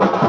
you